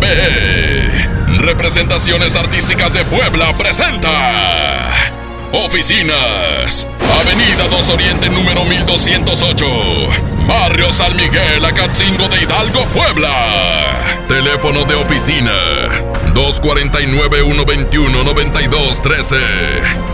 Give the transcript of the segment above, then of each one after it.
JB. Representaciones Artísticas de Puebla presenta. Oficinas. Avenida 2 Oriente número 1208. Barrio San Miguel, Acatzingo de Hidalgo, Puebla. Teléfono de oficina 249-121-9213.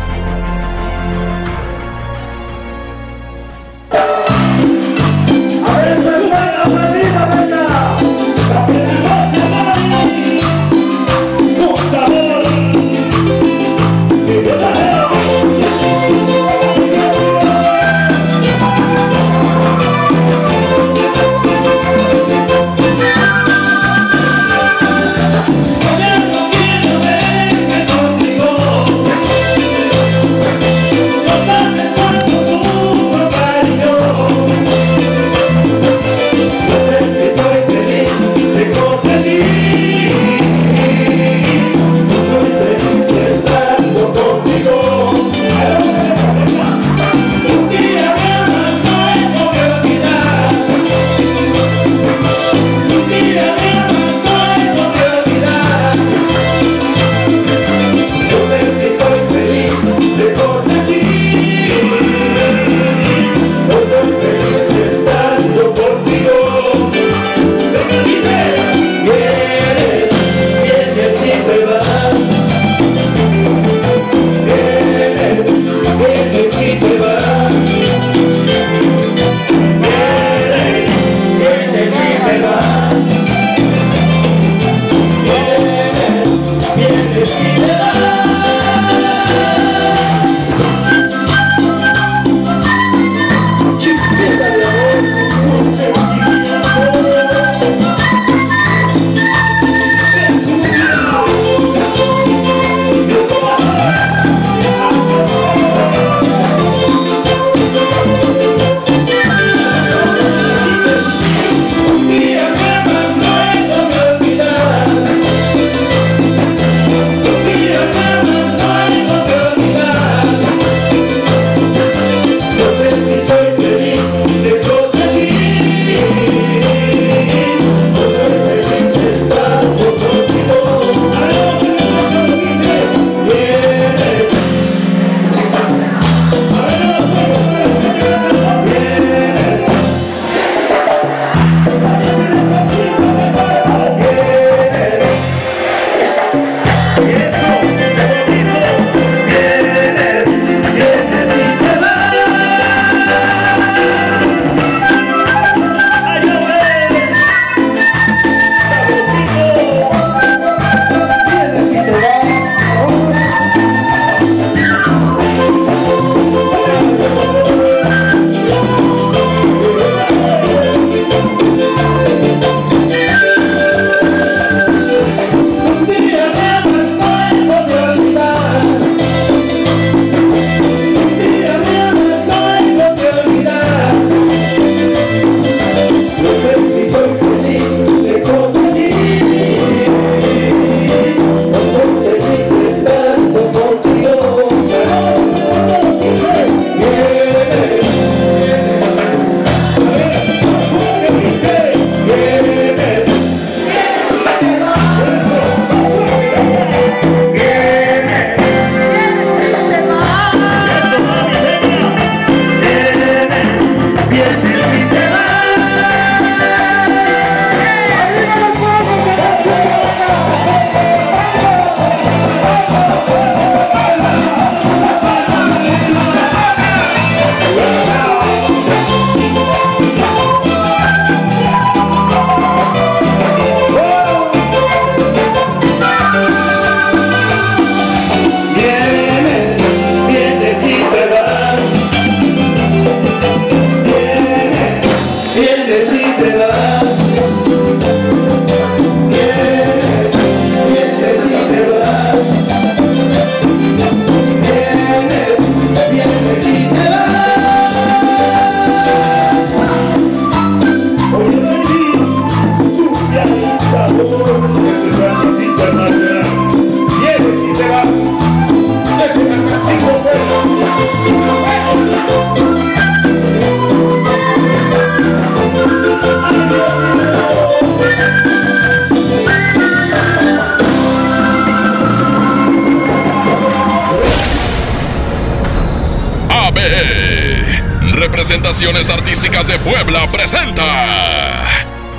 Representaciones Artísticas de Puebla presenta.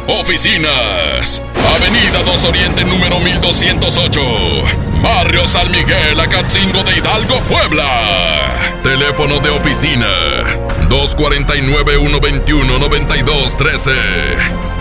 Oficinas. Avenida 2 Oriente número 1208. Barrio San Miguel, Acatzingo de Hidalgo, Puebla. Teléfono de oficina 249-121-9213.